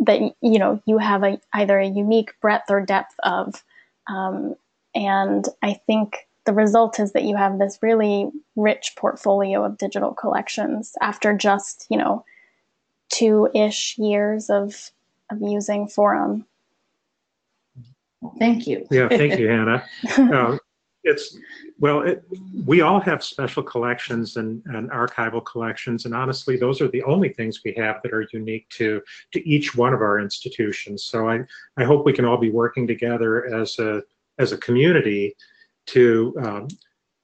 that you know you have a either a unique breadth or depth of, um, and I think the result is that you have this really rich portfolio of digital collections after just you know two-ish years of of using Forum. Thank you. Yeah, thank you, Hannah. Uh, it's well, it, we all have special collections and, and archival collections, and honestly, those are the only things we have that are unique to to each one of our institutions. So I I hope we can all be working together as a as a community to um,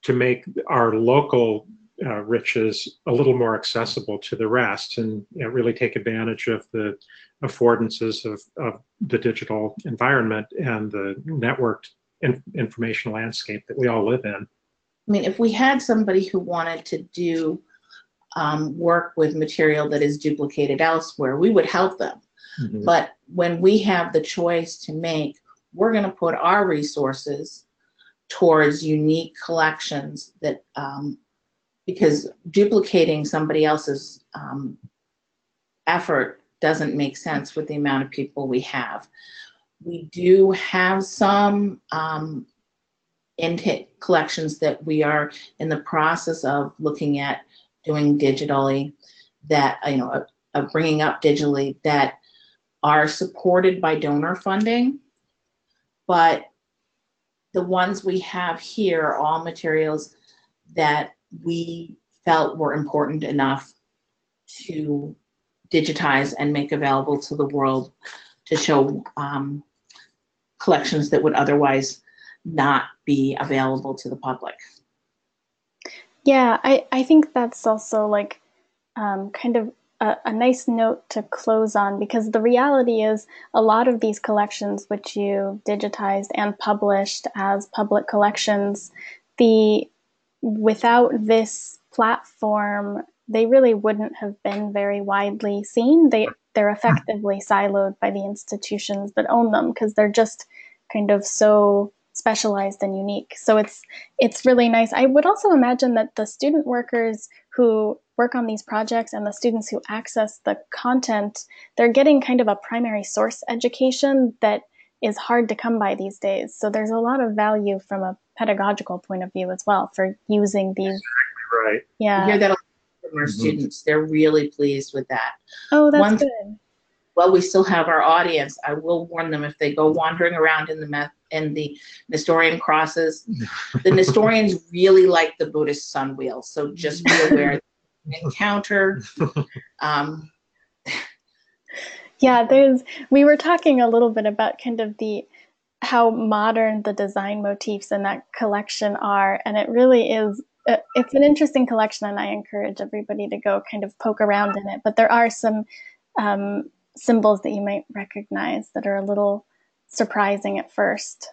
to make our local uh, riches a little more accessible to the rest, and you know, really take advantage of the affordances of, of the digital environment and the networked in, information landscape that we all live in. I mean, if we had somebody who wanted to do um, work with material that is duplicated elsewhere, we would help them. Mhm. But when we have the choice to make, we're going to put our resources towards unique collections that, um, because duplicating somebody else's um, effort doesn't make sense with the amount of people we have. We do have some um, intake collections that we are in the process of looking at doing digitally that, you know, of bringing up digitally that are supported by donor funding. But the ones we have here are all materials that we felt were important enough to digitize and make available to the world to show um, collections that would otherwise not be available to the public. Yeah, I, I think that's also like um, kind of a, a nice note to close on because the reality is a lot of these collections which you digitized and published as public collections, the without this platform, they really wouldn't have been very widely seen. They they're effectively siloed by the institutions that own them because they're just kind of so specialized and unique. So it's it's really nice. I would also imagine that the student workers who work on these projects and the students who access the content, they're getting kind of a primary source education that is hard to come by these days. So there's a lot of value from a pedagogical point of view as well for using these. Right. I Yeah. hear that a lot from our Mhm. students. They're really pleased with that. Oh, that's One- good. Well, we still have our audience. I will warn them if they go wandering around in the meth in the Nestorian crosses. The Nestorians really like the Buddhist sun wheel, so just be aware. Encounter. Um, Yeah, there's we were talking a little bit about kind of the how modern the design motifs in that collection are and it really is it's an interesting collection and I encourage everybody to go kind of poke around in it but there are some um, symbols that you might recognize that are a little surprising at first.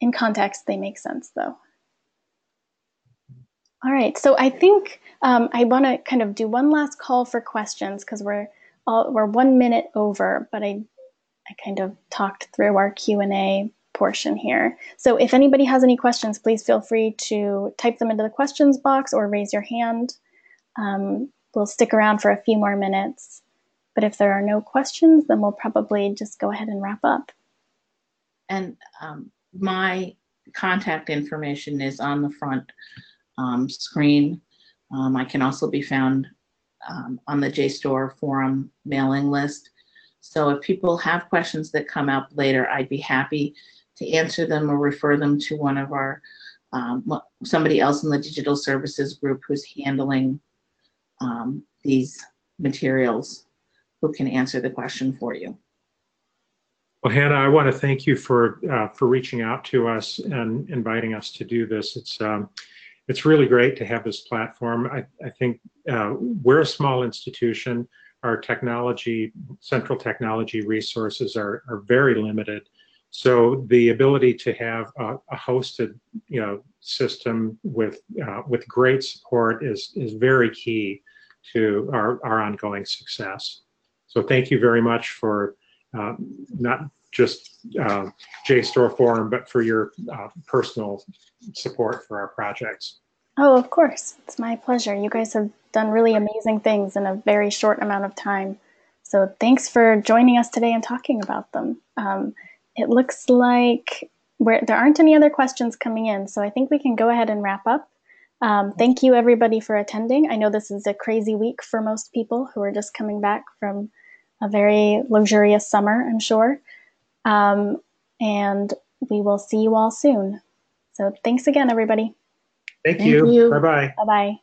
In context they make sense though. All right so I think um, I want to kind of do one last call for questions because we're all, we're one minute over, but I I kind of talked through our Q and A portion here. So if anybody has any questions, please feel free to type them into the questions box or raise your hand. Um, we'll stick around for a few more minutes, but if there are no questions, then we'll probably just go ahead and wrap up. and um, my contact information is on the front um, screen. Um, I can also be found um, on the JSTOR forum mailing list. So if people have questions that come up later, I'd be happy to answer them or refer them to one of our, um, somebody else in the digital services group who's handling um, these materials who can answer the question for you. Well, Hannah, I want to thank you for uh, for reaching out to us and inviting us to do this. It's um, it's really great to have this platform. I, I think uh, we're a small institution. Our technology, central technology resources are, are very limited. So the ability to have a, a hosted, you know, system with uh, with great support is is very key to our, our ongoing success. So thank you very much for uh, not just uh, JSTOR Forum, but for your uh, personal support for our projects. Oh, of course. It's my pleasure. You guys have done really amazing things in a very short amount of time. So thanks for joining us today and talking about them. Um, it looks like there aren't any other questions coming in, so I think we can go ahead and wrap up. Um, thank you, everybody, for attending. I know this is a crazy week for most people who are just coming back from a very luxurious summer, I'm sure. Um, and we will see you all soon. So thanks again, everybody. Thank, Thank you. you. Bye bye. Bye bye.